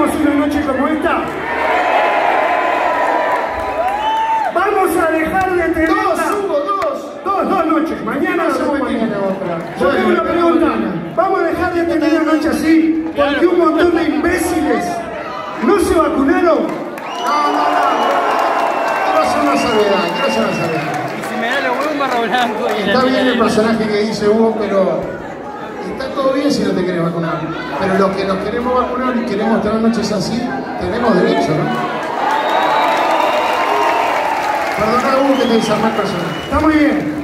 merecemos una noche como esta? Vamos a dejar de tener... Dos, Hugo, dos. Dos, dos noches. Mañana o mañana otra. Yo tengo una pregunta. Vamos a dejar de tener una noche así porque un montón de imbéciles no se vacunaron. No, no, no. No se una salvedad, no se. Y si me da los huevos, marro blanco. Está bien el personaje que dice Hugo, pero está todo bien si no te querés vacunar. Pero los que nos queremos vacunar y queremos tener noches así, tenemos derecho, ¿no? Perdona Hugo que te desarmé el. Está muy bien.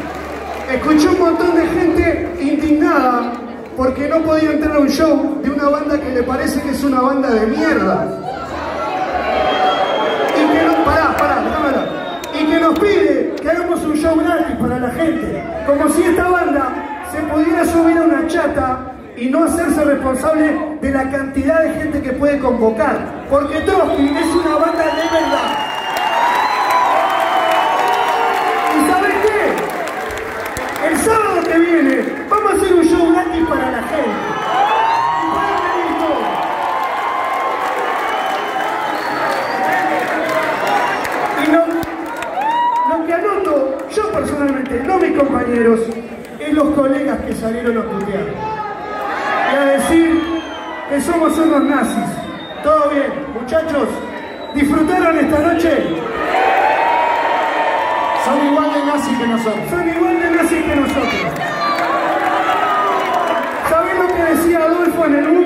Escuché un montón de gente indignada porque no podía entrar a un show de una banda que le parece que es una banda de mierda. Y que nos, pará, pará. Y que nos pide que hagamos un show gratis para la gente. Como si esta banda se pudiera subir a una chata y no hacerse responsable de la cantidad de gente que puede convocar. Porque Trotsky es una banda de verdad. ¿Y sabes qué? El sábado que viene vamos a hacer un show gratis para la gente. Y lo que anoto, yo personalmente, no mis compañeros, es los colegas que salieron a putear. Y a decir que somos unos nazis. Todo bien, muchachos, ¿disfrutaron esta noche? Son igual de nazis que nosotros. son igual de nazis que nosotros. ¿Sabés lo que decía Adolfo en el búnker? ¡Vamos a tomar!